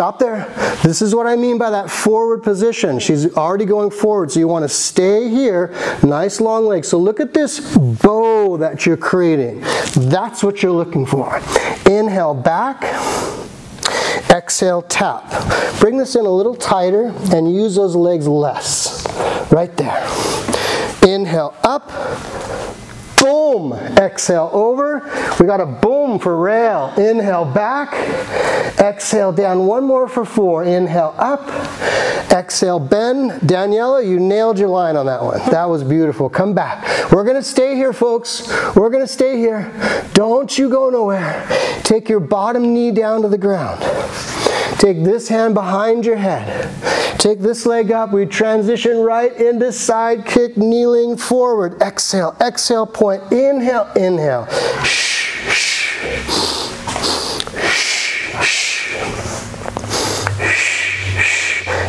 stop there. This is what I mean by that forward position. She's already going forward, so you want to stay here. Nice long leg. So look at this bow that you're creating. That's what you're looking for. Inhale back. Exhale, tap. Bring this in a little tighter and use those legs less. Right there. Inhale up. Boom. Exhale over. We got a boom for rail. Inhale back. Exhale down. One more for four. Inhale up. Exhale bend. Daniela, you nailed your line on that one. That was beautiful. Come back. We're going to stay here, folks. We're going to stay here. Don't you go nowhere. Take your bottom knee down to the ground. Take this hand behind your head. Take this leg up. We transition right into side kick, kneeling forward. Exhale, exhale, point. Inhale, inhale. Shh.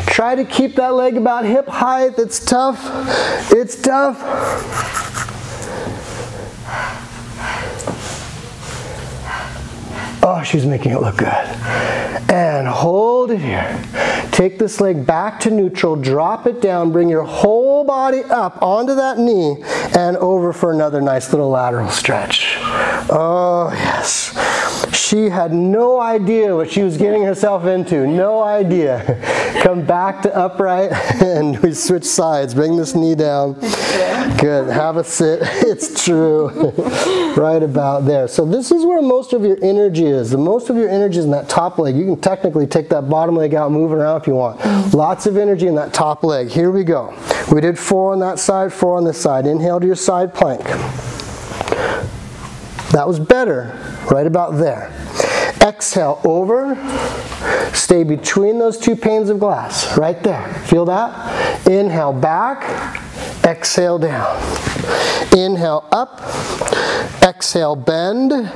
Try to keep that leg about hip height. It's tough. It's tough. Oh, she's making it look good. And hold it here. Take this leg back to neutral, drop it down, bring your whole body up onto that knee and over for another nice little lateral stretch. Oh, yes. She had no idea what she was getting herself into. No idea. Come back to upright and we switch sides. Bring this knee down. Good. Have a sit. It's true. right about there. So this is where most of your energy is. The most of your energy is in that top leg. You can technically take that bottom leg out and move it around if you want. Lots of energy in that top leg. Here we go. We did four on that side, four on this side. Inhale to your side plank. That was better, right about there. Exhale over, stay between those two panes of glass, right there. Feel that? Inhale back, exhale down. Inhale up, exhale bend.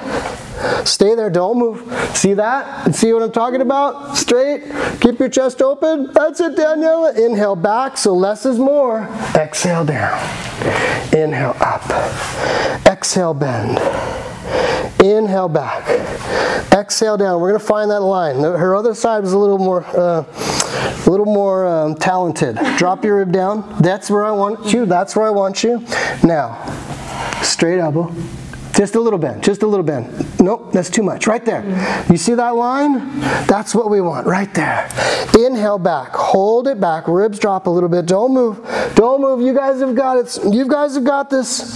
Stay there, don't move. See that? See what I'm talking about? Straight. Keep your chest open. That's it, Daniela. Inhale back, so less is more. Exhale down. Inhale up. Exhale bend. Inhale back. Exhale down. We're going to find that line. Her other side was a little more, uh, a little more um, talented. Drop your rib down. That's where I want you. That's where I want you. Now, straight elbow. Just a little bend, just a little bend. Nope, that's too much. Right there. You see that line? That's what we want, right there. Inhale back, hold it back, ribs drop a little bit. Don't move, don't move. You guys have got it. You guys have got this.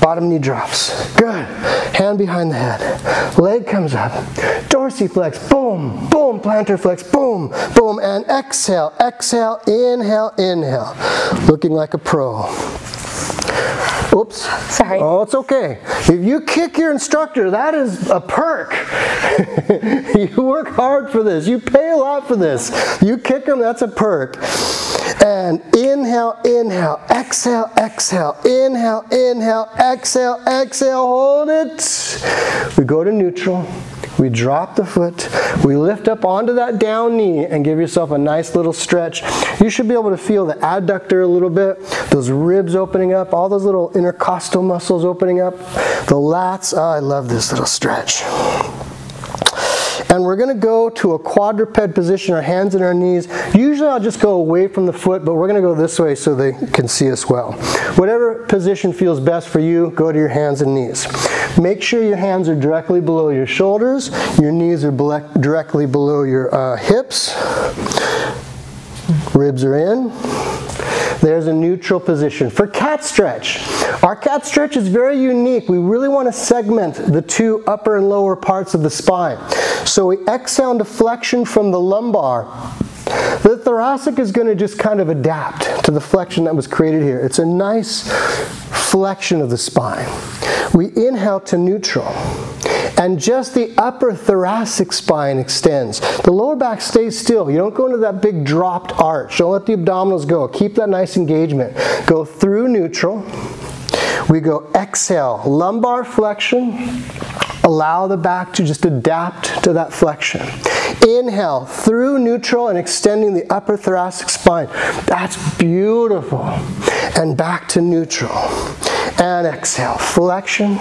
Bottom knee drops. Good. Hand behind the head. Leg comes up. Dorsiflex, boom, boom, plantar flex, boom, boom, and exhale, exhale, inhale, inhale. Looking like a pro. Oops. Sorry. Oh, it's okay. If you kick your instructor, that is a perk. you work hard for this. You pay a lot for this. You kick them, that's a perk. And inhale, inhale, exhale, exhale, inhale, inhale, exhale, exhale, hold it. We go to neutral. We drop the foot, we lift up onto that down knee and give yourself a nice little stretch. You should be able to feel the adductor a little bit, those ribs opening up, all those little intercostal muscles opening up, the lats. Oh, I love this little stretch. And we're gonna go to a quadruped position, our hands and our knees. Usually I'll just go away from the foot, but we're gonna go this way so they can see us well. Whatever position feels best for you, go to your hands and knees. Make sure your hands are directly below your shoulders, your knees are directly below your uh, hips. Ribs are in. There's a neutral position. For cat stretch, our cat stretch is very unique. We really want to segment the two upper and lower parts of the spine. So we exhale flexion from the lumbar. The thoracic is going to just kind of adapt to the flexion that was created here. It's a nice flexion of the spine. We inhale to neutral and just the upper thoracic spine extends. The lower back stays still. You don't go into that big dropped arch. Don't let the abdominals go. Keep that nice engagement. Go through neutral. We go exhale, lumbar flexion. Allow the back to just adapt to that flexion. Inhale through neutral and extending the upper thoracic spine. That's beautiful. And back to neutral. And exhale, flexion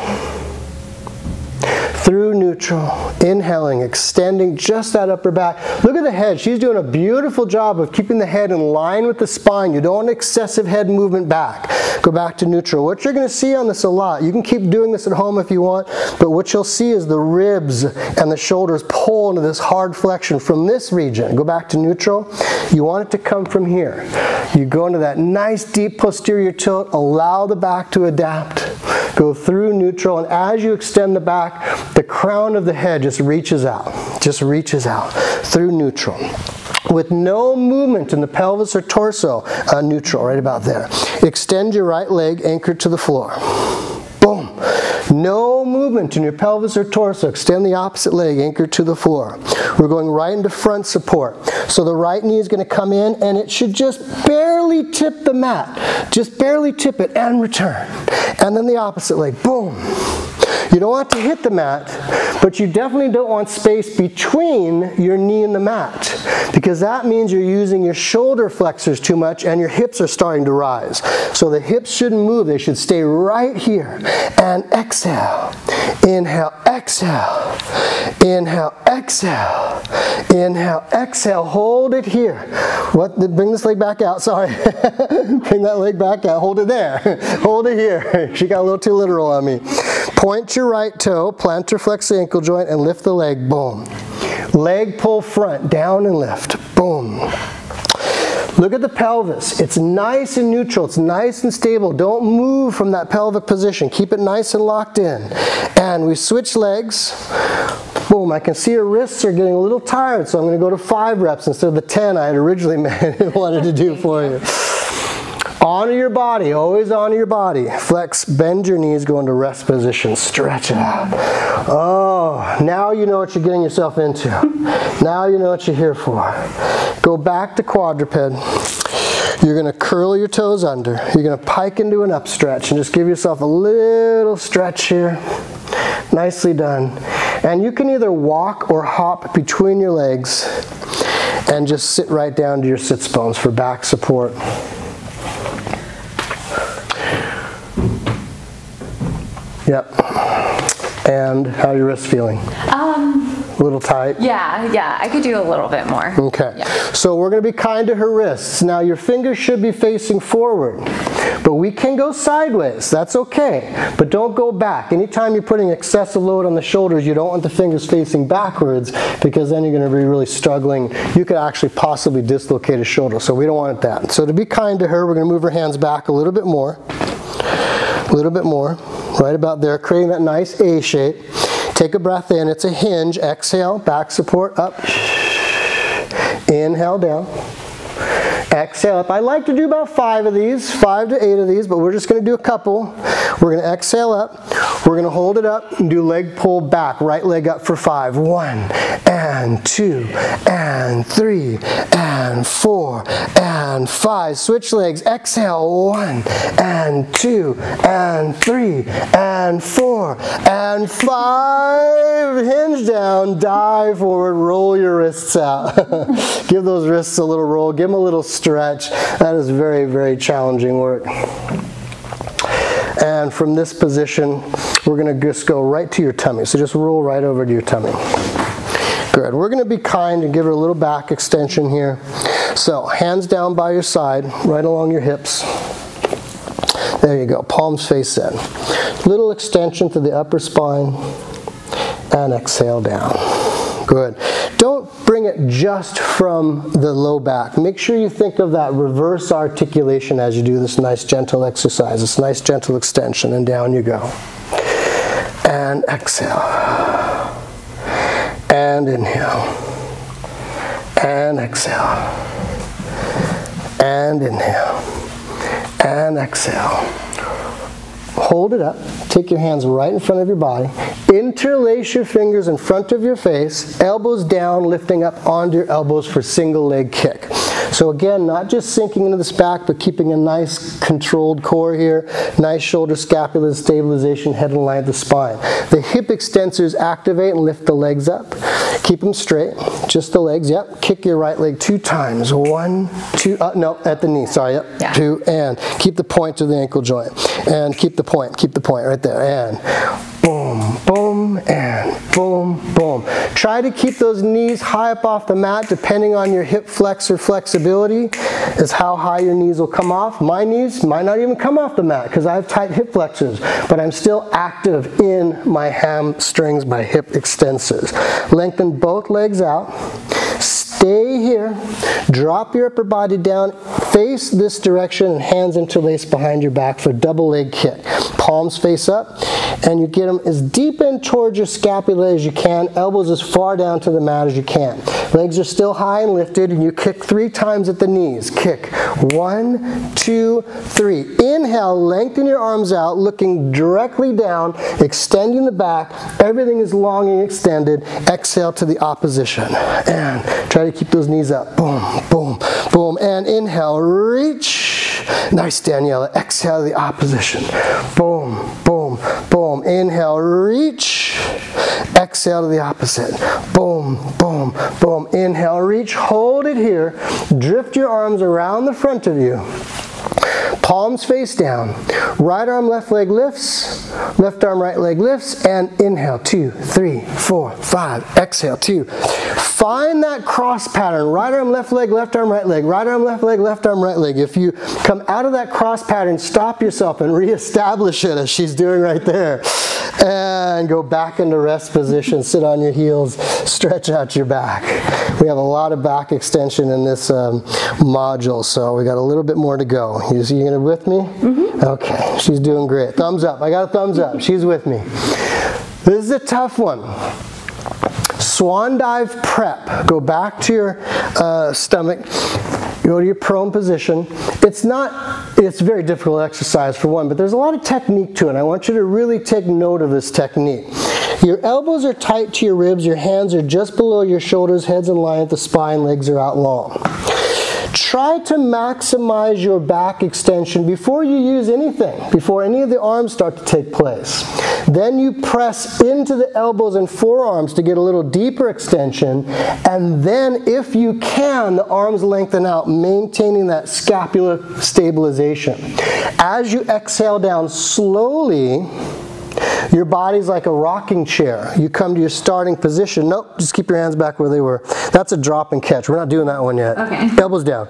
through neutral, inhaling, extending just that upper back. Look at the head. She's doing a beautiful job of keeping the head in line with the spine. You don't want excessive head movement back. Go back to neutral. What you're going to see on this a lot, you can keep doing this at home if you want, but what you'll see is the ribs and the shoulders pull into this hard flexion from this region. Go back to neutral. You want it to come from here. You go into that nice deep posterior tilt, allow the back to adapt. Go through neutral, and as you extend the back, the crown of the head just reaches out, just reaches out through neutral with no movement in the pelvis or torso, uh, neutral, right about there. Extend your right leg anchored to the floor. No movement in your pelvis or torso. Extend the opposite leg anchored to the floor. We're going right into front support. So the right knee is going to come in and it should just barely tip the mat. Just barely tip it and return. And then the opposite leg. Boom. You don't want to hit the mat, but you definitely don't want space between your knee and the mat because that means you're using your shoulder flexors too much and your hips are starting to rise. So the hips shouldn't move, they should stay right here. And exhale, inhale, exhale, inhale, exhale, inhale, exhale, hold it here. What? Bring this leg back out, sorry. bring that leg back out, hold it there, hold it here. She got a little too literal on me. Point your right toe, plantar flex the ankle joint, and lift the leg. Boom. Leg pull front, down and lift. Boom. Look at the pelvis. It's nice and neutral. It's nice and stable. Don't move from that pelvic position. Keep it nice and locked in. And we switch legs. Boom, I can see your wrists are getting a little tired, so I'm going to go to five reps instead of the 10 I had originally wanted to do for you. Honor your body, always honor your body. Flex, bend your knees, go into rest position, stretch it out. Oh, now you know what you're getting yourself into. Now you know what you're here for. Go back to quadruped. You're to curl your toes under. You're to pike into an upstretch and just give yourself a little stretch here. Nicely done. And you can either walk or hop between your legs and just sit right down to your sits bones for back support. Yep. And how are your wrists feeling? Um, a little tight? Yeah, yeah, I could do a little bit more. Okay. Yeah. So we're going to be kind to her wrists. Now your fingers should be facing forward, but we can go sideways. That's okay, but don't go back. Anytime you're putting excessive load on the shoulders, you don't want the fingers facing backwards because then you're going to be really struggling. You could actually possibly dislocate a shoulder, so we don't want that. So to be kind to her, we're going to move her hands back a little bit more. A little bit more, right about there, creating that nice A shape. Take a breath in, it's a hinge. Exhale, back support up. Inhale down. Exhale up. I like to do about five of these, five to eight of these, but we're just going to do a couple. We're going to exhale up. We're going to hold it up and do leg pull back. Right leg up for five. One and two and three and four and five. Switch legs. Exhale. One and two and three and four and five. Hinge down. Dive forward. Roll your wrists out. Give those wrists a little roll. Give them a little stretch. That is very, very challenging work. And from this position, we're going to just go right to your tummy. So just roll right over to your tummy. Good. We're going to be kind and give her a little back extension here. So hands down by your side, right along your hips. There you go. Palms face in. Little extension to the upper spine. And exhale down. Good. Don't bring it just from the low back. Make sure you think of that reverse articulation as you do this nice gentle exercise, this nice gentle extension, and down you go. And exhale. And inhale. And exhale. And inhale. And exhale. Hold it up. Take your hands right in front of your body. Interlace your fingers in front of your face, elbows down, lifting up onto your elbows for single leg kick. So again, not just sinking into this back, but keeping a nice controlled core here, nice shoulder scapula stabilization, head in line with the spine. The hip extensors activate and lift the legs up. Keep them straight, just the legs, yep. Kick your right leg two times. One, two, uh, no, at the knee, sorry, yep. Yeah. Two, and keep the point to the ankle joint. And keep the point, keep the point right there. And boom, boom, and boom, boom. Try to keep those knees high up off the mat depending on your hip flexor flexibility is how high your knees will come off. My knees might not even come off the mat because I have tight hip flexors, but I'm still active in my hamstrings, my hip extensors. Lengthen both legs out. Stay here. Drop your upper body down. Face this direction and hands interlaced behind your back for double leg kick. Palms face up and you get them as deep in towards your scapula as you can. Elbows as far down to the mat as you can. Legs are still high and lifted and you kick three times at the knees. Kick. One, two, three. Inhale, lengthen your arms out, looking directly down, extending the back. Everything is long and extended. Exhale to the opposition. And try to keep those knees up. Boom, boom, boom. And inhale, reach. Nice, Daniela. Exhale the opposition. Boom, boom, boom. Inhale, reach. Exhale to the opposite. Boom, boom, boom. Inhale, reach. Hold it here. Drift your arms around the front of you. Palms face down. Right arm, left leg lifts. Left arm, right leg lifts. And inhale, two, three, four, five. Exhale, two. Find that cross pattern. Right arm, left leg, left arm, right leg. Right arm, left leg, left arm, right leg. If you come out of that cross pattern, stop yourself and reestablish it as she's doing right there. And go back into rest position. Sit on your heels. Stretch out your back. We have a lot of back extension in this um, module, so we got a little bit more to go. You, you gonna with me? Mm-hmm. Okay, she's doing great. Thumbs up. I got a thumbs up. She's with me. This is a tough one. Swan dive prep. Go back to your uh, stomach. Go to your prone position. It's not, it's a very difficult exercise for one, but there's a lot of technique to it. I want you to really take note of this technique. Your elbows are tight to your ribs, your hands are just below your shoulders, heads in line at the spine, legs are out long. Try to maximize your back extension before you use anything, before any of the arms start to take place. Then you press into the elbows and forearms to get a little deeper extension, and then if you can, the arms lengthen out, maintaining that scapular stabilization. As you exhale down slowly, your body's like a rocking chair. You come to your starting position. Nope, just keep your hands back where they were. That's a drop and catch. We're not doing that one yet. Okay. Elbows down.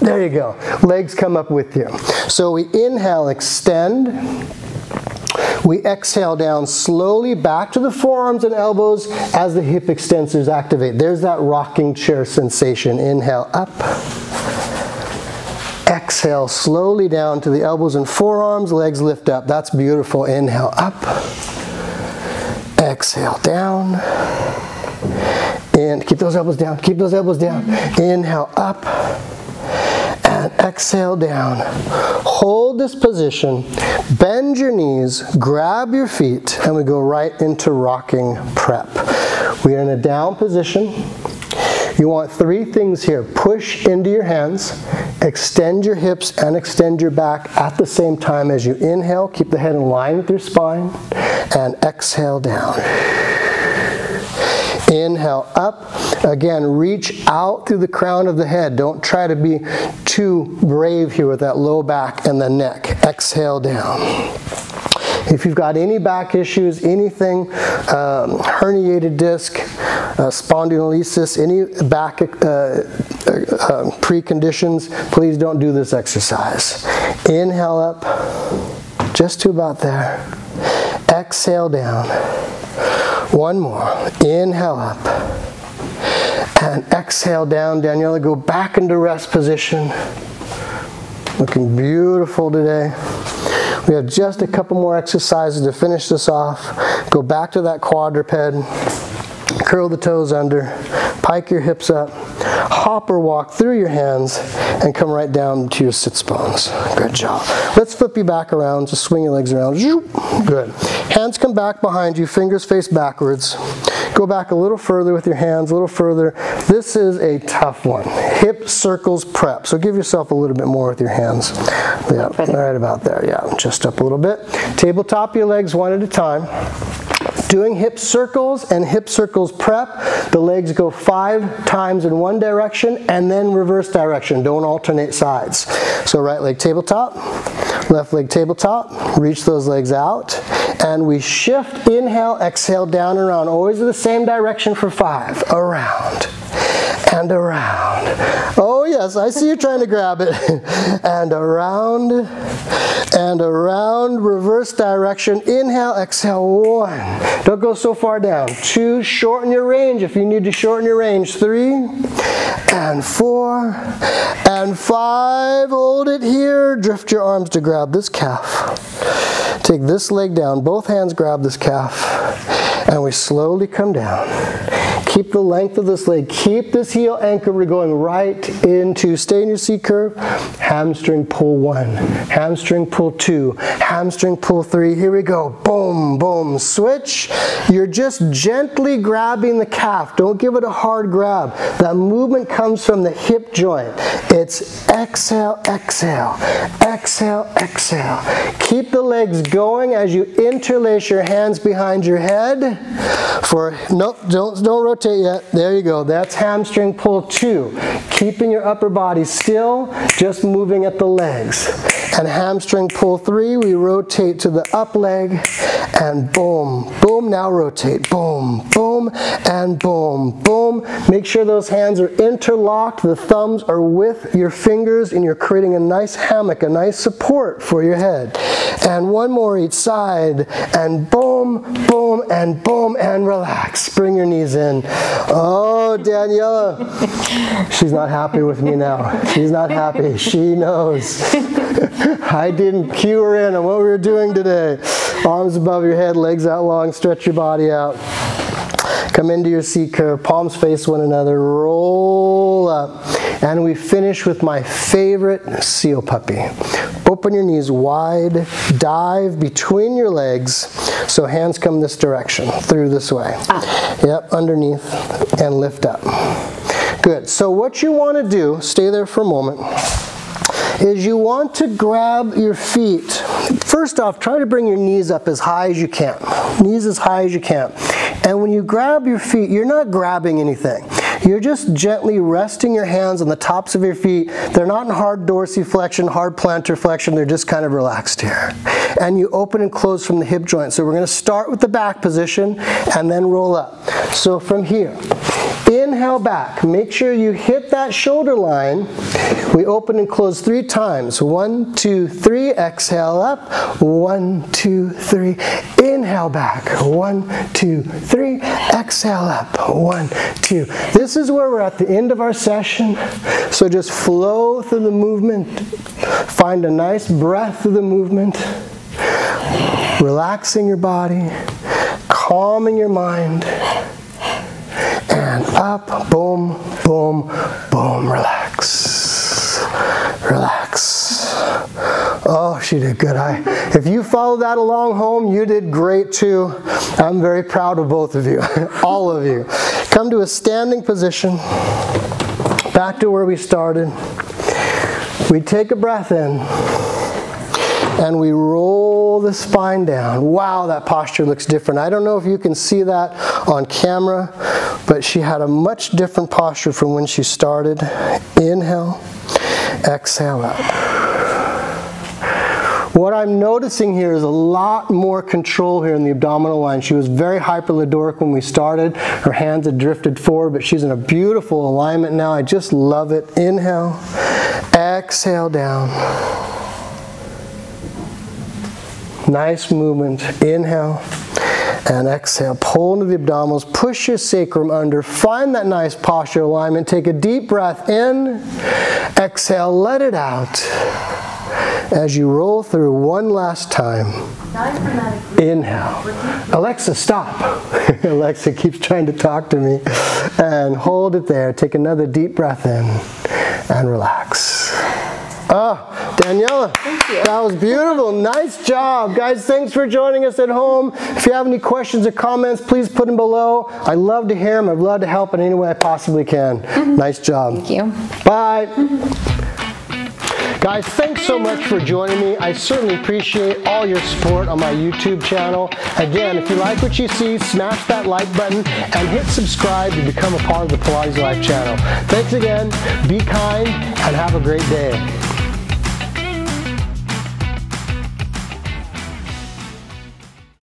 There you go. Legs come up with you. So we inhale, extend. We exhale down slowly back to the forearms and elbows as the hip extensors activate. There's that rocking chair sensation. Inhale up. Exhale slowly down to the elbows and forearms, legs lift up. That's beautiful. Inhale up. Exhale down. And keep those elbows down. Keep those elbows down. Inhale up. Exhale down. Hold this position. Bend your knees. Grab your feet. And we go right into rocking prep. We are in a down position. You want three things here. Push into your hands, extend your hips and extend your back at the same time as you inhale. Keep the head in line with your spine and exhale down. Inhale up. Again, reach out through the crown of the head. Don't try to be too brave here with that low back and the neck. Exhale down. If you've got any back issues, anything, um, herniated disc, uh, spondylolisthesis, any back uh, uh, preconditions, please don't do this exercise. Inhale up, just to about there. Exhale down. One more. Inhale up. And exhale down. Daniela, go back into rest position. Looking beautiful today. We have just a couple more exercises to finish this off. Go back to that quadruped. Curl the toes under. Pike your hips up. Hop or walk through your hands and come right down to your sits bones. Good job. Let's flip you back around. Just swing your legs around. Good. Hands come back behind you. Fingers face backwards. Go back a little further with your hands, a little further. This is a tough one. Hip circles prep. So give yourself a little bit more with your hands. Yeah, right about there. Yeah, just up a little bit. Tabletop your legs one at a time. Doing hip circles and hip circles prep, the legs go five times in one direction and then reverse direction. Don't alternate sides. So right leg tabletop, left leg tabletop, reach those legs out, and we shift, inhale, exhale, down and around, always in the same direction for five, around and around. Oh yes, I see you trying to grab it. and around and around, reverse direction. Inhale, exhale, one. Don't go so far down. Two, shorten your range if you need to shorten your range. Three and four and five. Hold it here. Drift your arms to grab this calf. Take this leg down. Both hands grab this calf. And we slowly come down. The length of this leg. Keep this heel anchor. We're going right into, stay in your C curve. Hamstring pull one. Hamstring pull two. Hamstring pull three. Here we go. Boom, boom. Switch. You're just gently grabbing the calf. Don't give it a hard grab. That movement comes from the hip joint. It's exhale, exhale. Exhale, exhale. Keep the legs going as you interlace your hands behind your head. For, nope, don't, don't rotate yet. There you go. That's hamstring pull two. Keeping your upper body still, just moving at the legs. And hamstring pull three, we rotate to the up leg and boom, boom, now rotate. Boom, boom, and boom, boom. Make sure those hands are interlocked. The thumbs are with your fingers and you're creating a nice hammock, a nice support for your head. And one more each side and boom, boom, and boom, and relax. Bring your knees in. Oh, Daniela. She's not happy with me now. She's not happy. She knows. I didn't cue her in on what we were doing today. Arms above your head, legs out long, stretch your body out. Come into your C curve, palms face one another, roll up. And we finish with my favorite seal puppy. Open your knees wide, dive between your legs so hands come this direction, through this way. Ah. Yep, underneath and lift up. Good. So what you want to do, stay there for a moment is you want to grab your feet. First off, try to bring your knees up as high as you can. Knees as high as you can. And when you grab your feet, you're not grabbing anything. You're just gently resting your hands on the tops of your feet. They're not in hard dorsiflexion, hard plantar flexion. They're just kind of relaxed here. And you open and close from the hip joint. So we're going to start with the back position and then roll up. So from here, Inhale back. Make sure you hit that shoulder line. We open and close three times. One, two, three. Exhale up. One, two, three. Inhale back. One, two, three. Exhale up. One, two. This is where we're at the end of our session. So just flow through the movement. Find a nice breath through the movement. Relaxing your body. Calming your mind and up, boom, boom, boom, relax, relax. Oh, she did good. I, if you followed that along home, you did great too. I'm very proud of both of you, all of you. Come to a standing position, back to where we started. We take a breath in and we roll the spine down. Wow, that posture looks different. I don't know if you can see that on camera, but she had a much different posture from when she started. Inhale, exhale out. What I'm noticing here is a lot more control here in the abdominal line. She was very hyperlordotic when we started. Her hands had drifted forward, but she's in a beautiful alignment now. I just love it. Inhale, exhale down. Nice movement. Inhale and exhale. Pull into the abdominals. Push your sacrum under. Find that nice posture alignment. Take a deep breath in. Exhale. Let it out. As you roll through one last time. Inhale. Alexa, stop. Alexa keeps trying to talk to me. And hold it there. Take another deep breath in and relax. Oh, Daniela, that was beautiful. Nice job. Guys, thanks for joining us at home. If you have any questions or comments, please put them below. I love to hear them. I'd love to help in any way I possibly can. Mm -hmm. Nice job. Thank you. Bye. Mm -hmm. Guys, thanks so much for joining me. I certainly appreciate all your support on my YouTube channel. Again, if you like what you see, smash that like button and hit subscribe to become a part of the Pilates Life channel. Thanks again, be kind, and have a great day.